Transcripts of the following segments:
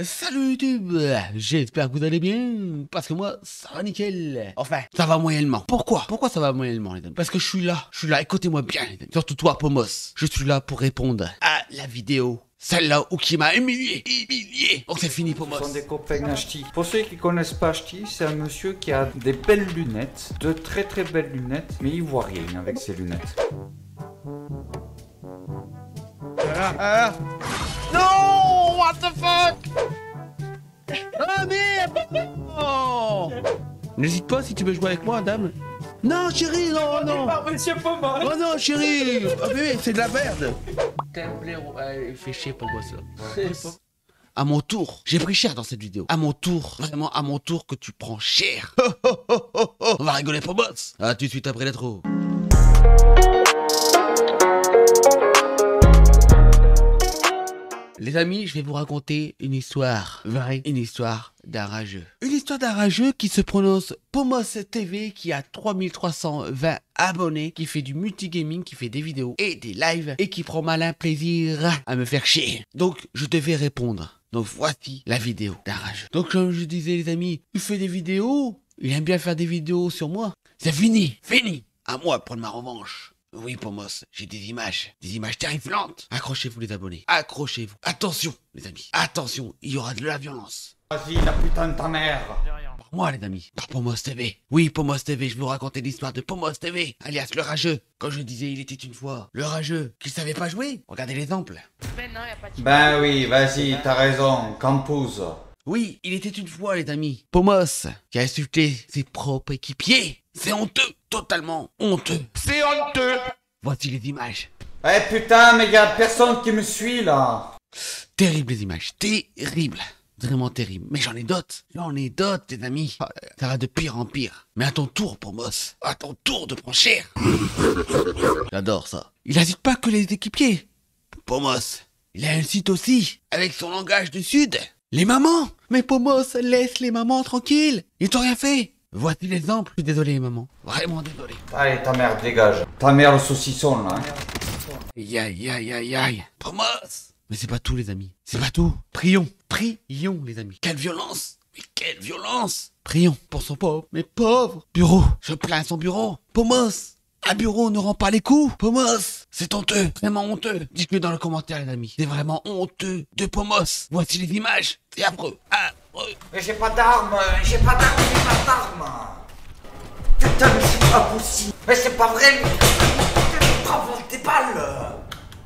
Salut YouTube J'espère que vous allez bien, parce que moi, ça va nickel. Enfin, ça va moyennement. Pourquoi? Pourquoi ça va moyennement, les amis? Parce que je suis là, je suis là, écoutez-moi bien, les amis. Surtout toi, Pomos. Je suis là pour répondre à la vidéo. Celle-là où qui m'a humilié, humilié. Donc c'est fini, Pomos. Ce sont des copains. Pour ceux qui connaissent pas Ashti, c'est un monsieur qui a des belles lunettes, de très très belles lunettes, mais il voit rien avec ses lunettes. Non What the fuck? Ah Oh N'hésite pas si tu veux jouer avec moi, dame. Non, chérie, non, non Monsieur Pomas Oh non, chérie Ah bébé, c'est de la merde. Ouais, il fait chier pour moi, ça. À mon tour, j'ai pris cher dans cette vidéo. À mon tour, vraiment à mon tour que tu prends cher. On va rigoler pour boss. À tout de suite après l'intro. Les amis, je vais vous raconter une histoire vraie, une histoire d'un rageux. Une histoire d'un rageux qui se prononce Pomos TV, qui a 3320 abonnés, qui fait du multigaming, qui fait des vidéos et des lives, et qui prend malin plaisir à me faire chier. Donc, je devais répondre. Donc, voici la vidéo d'un rageux. Donc, comme je disais, les amis, il fait des vidéos, il aime bien faire des vidéos sur moi. C'est fini, fini. À moi de prendre ma revanche. Oui, Pomos, j'ai des images, des images terrifiantes. Accrochez-vous les abonnés, accrochez-vous. Attention, les amis, attention, il y aura de la violence. Vas-y, la putain de ta mère Par moi, les amis, par Pomos TV. Oui, Pomos TV, je vais vous raconter l'histoire de Pomos TV, alias le rageux. Quand je disais il était une fois, le rageux, qui savait pas jouer. Regardez l'exemple. Ben non, y a pas de Ben oui, vas-y, t'as raison, Campus. Oui, il était une fois, les amis. Pomos, qui a insulté ses propres équipiers. C'est honteux, totalement honteux. C'est honteux Voici les images. Eh putain, mais y a personne qui me suit là Terribles les images, terribles. Vraiment terrible. Mais j'en ai d'autres. J'en ai d'autres, les amis. Ah, Ça va de pire en pire. Mais à ton tour, Pomos. À ton tour de prendre cher. J'adore ça. Il n'insulte pas que les équipiers. Pomos. Il a un site aussi. Avec son langage du Sud. Les mamans. Mais Pomos, laisse les mamans tranquilles. Ils t'ont rien fait. Voici l'exemple. Je suis désolé, maman. Vraiment désolé. Allez, ta mère, dégage. Ta mère, le saucisson là. hein. Aïe, aïe, aïe, aïe, aïe. Pomos Mais c'est pas tout, les amis. C'est pas tout. Prions. Prions, les amis. Quelle violence Mais quelle violence Prions pour son pauvre, mais pauvre bureau. Je plains son bureau. Pomos un bureau ne rend pas les coups. Pomos C'est honteux. Vraiment honteux. Dites-le dans le commentaire, les amis. C'est vraiment honteux de Pomos. Voici les images. C'est affreux. Affreux. Mais j'ai pas d'armes, j'ai pas d'armes, j'ai pas d'armes Putain, mais c'est pas possible Mais c'est pas vrai, mais... Tes balles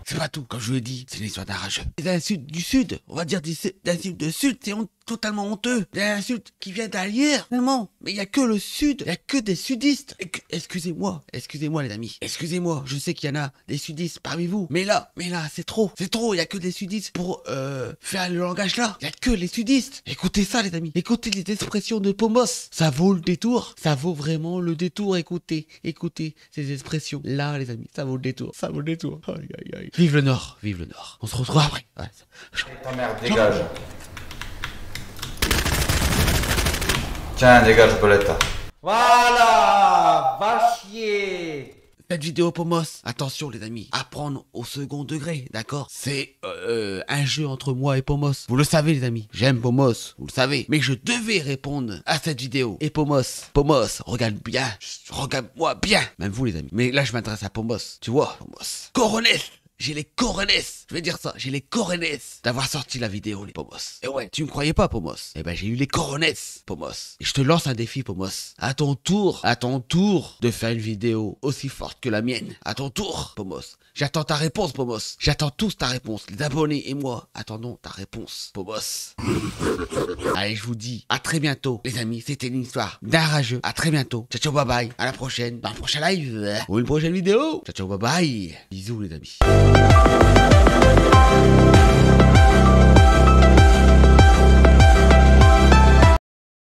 C'est pas tout. Comme je vous l'ai dit, c'est l'histoire d'un rageux. Des insultes du Sud. On va dire des insultes de Sud. C'est hon- totalement honteux. Des insultes qui viennent d'ailleurs. Vraiment. Mais il y a que le Sud. Il y a que des sudistes. Excusez-moi. Excusez-moi, les amis. Excusez-moi. Je sais qu'il y en a des sudistes parmi vous. Mais là, mais là, c'est trop. C'est trop. Il y a que des sudistes pour euh, faire le langage là. Il y a que les sudistes. Écoutez ça, les amis. Écoutez les expressions de Pomos. Ça vaut le détour. Ça vaut vraiment le détour. Écoutez, écoutez ces expressions là, les amis. Ça vaut le détour. Ça vaut le détour. Aïe, aïe, aïe. Vive le Nord. Vive le Nord. On se retrouve après. Ouais, ça- Ta mère, dégage Tiens, dégage, Bolette. Voilà Va chier Cette vidéo Pomos, attention les amis, à prendre au second degré, d'accord? C'est euh, un jeu entre moi et Pomos. Vous le savez les amis, j'aime Pomos, vous le savez. Mais je devais répondre à cette vidéo. Et Pomos, Pomos, regarde bien, regarde-moi bien. Même vous les amis. Mais là je m'intéresse à Pomos, tu vois, Pomos. Coronès j'ai les coronesses, je vais dire ça, j'ai les coronesses d'avoir sorti la vidéo, les Pomos. Et ouais, tu me croyais pas, Pomos Eh ben, j'ai eu les coronesses, Pomos. Et je te lance un défi, Pomos. À ton tour, à ton tour de faire une vidéo aussi forte que la mienne. À ton tour, Pomos. J'attends ta réponse, Pomos. J'attends tous ta réponse. Les abonnés et moi, attendons ta réponse, Pomos. Allez, je vous dis à très bientôt, les amis. C'était une histoire d'un rageux. À très bientôt. Ciao, ciao, bye bye. À la prochaine. Dans le prochain live. Ou une prochaine vidéo. Ciao, ciao, bye bye. Bisous, les amis.